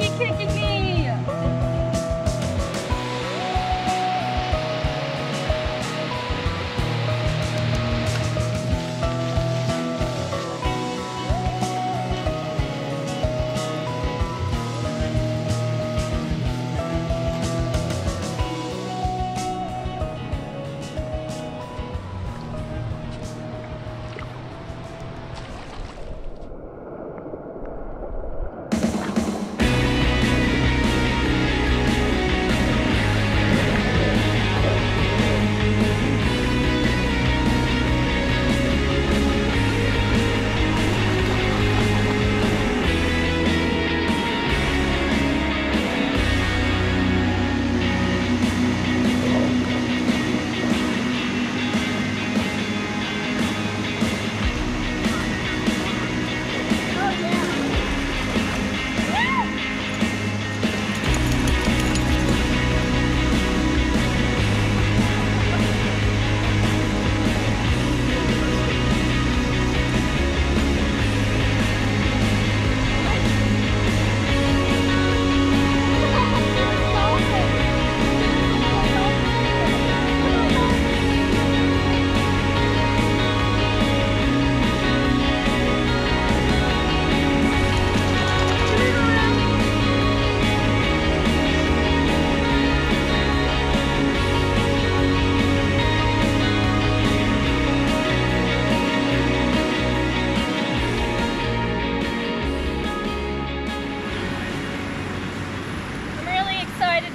kick, kick.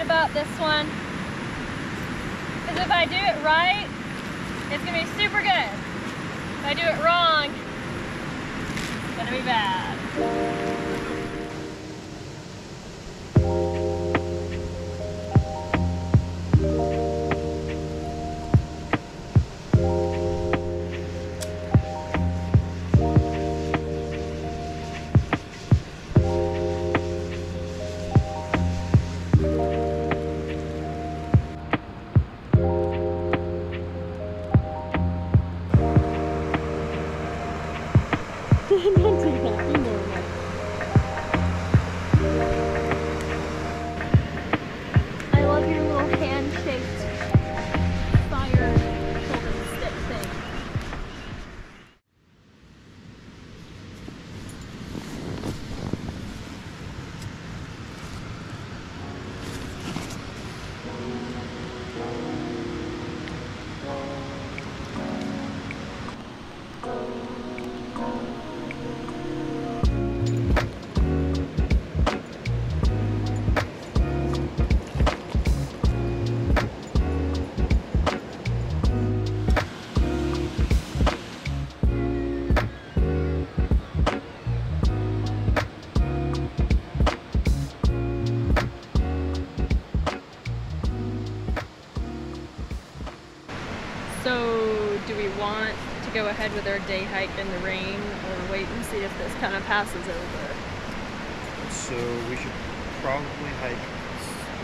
About this one. Because if I do it right, it's gonna be super good. If I do it wrong, it's gonna be bad. I do that. Ahead with our day hike in the rain or wait and see if this kind of passes over? So we should probably hike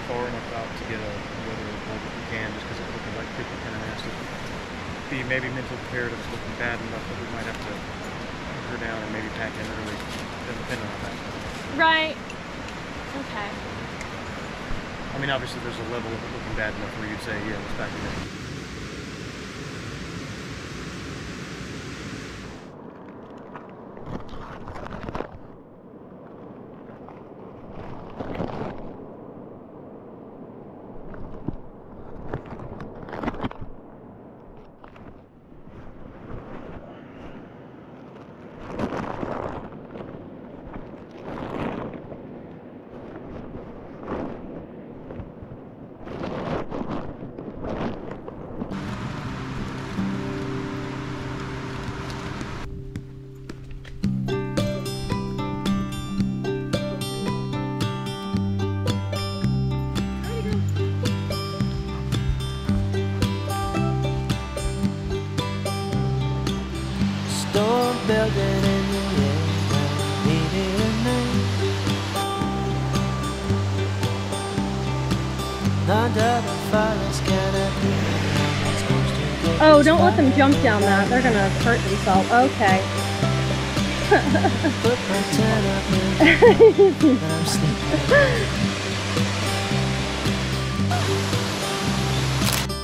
far enough out to get a weather report if we can, just because it's looking like pretty kind of nasty. Be maybe mentally prepared if it's looking bad enough that we might have to put her down and maybe pack in early, depending on that. Right. Okay. I mean, obviously there's a level of it looking bad enough where you'd say, yeah, let's pack it in. Oh, don't let them jump down that. They're gonna hurt themselves. Okay.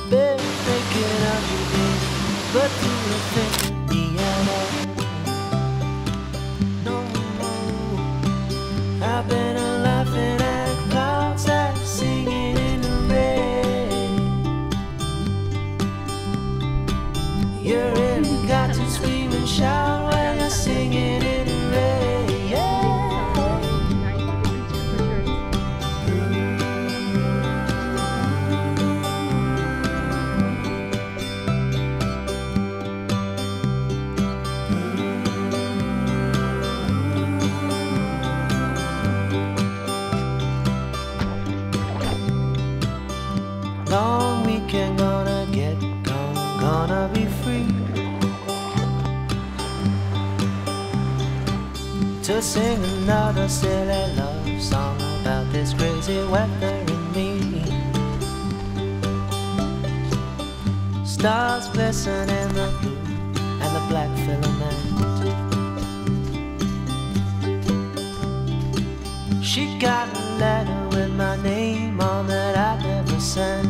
Been thinking of you, but do you think to sing another silly love song about this crazy weather and me. Stars glisten in the blue and the black filament. She got a letter with my name on that I never sent.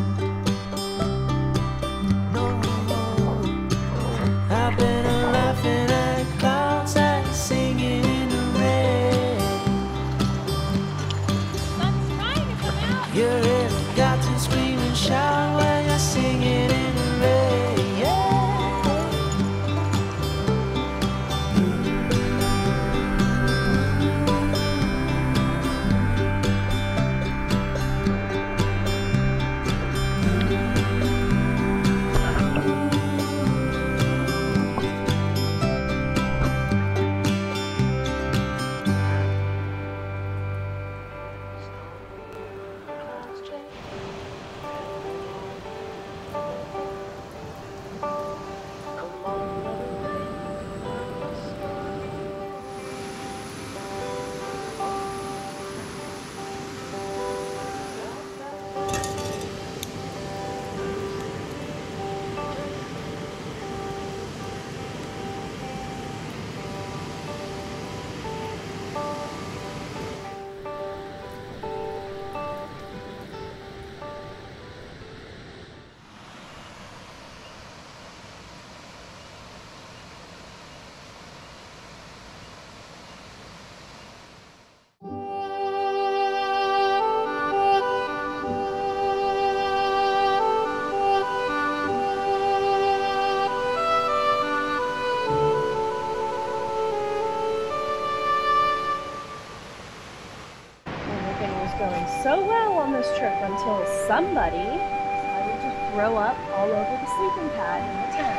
going so well on this trip until somebody decided to throw up all over the sleeping pad in the tent.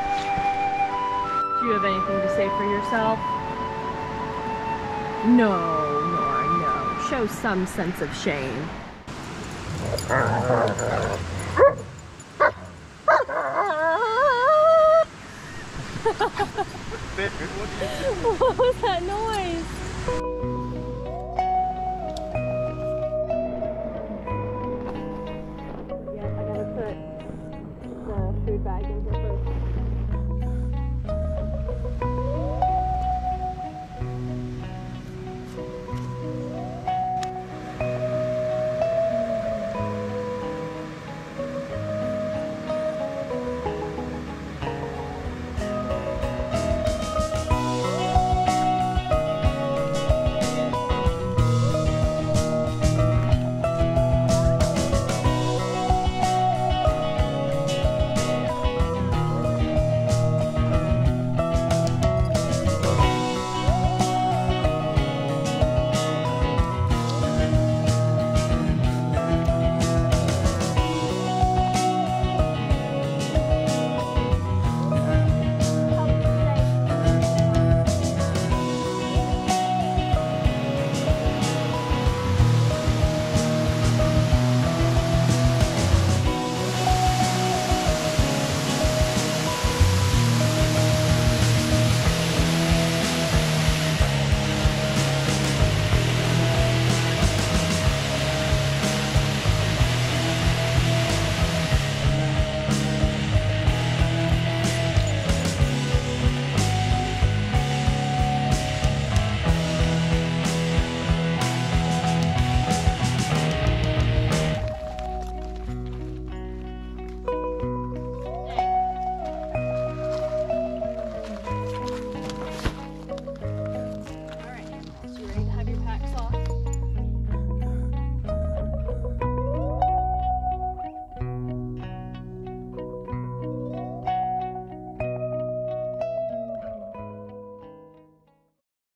Do you have anything to say for yourself? No, Nora, no. Show some sense of shame. what was that noise?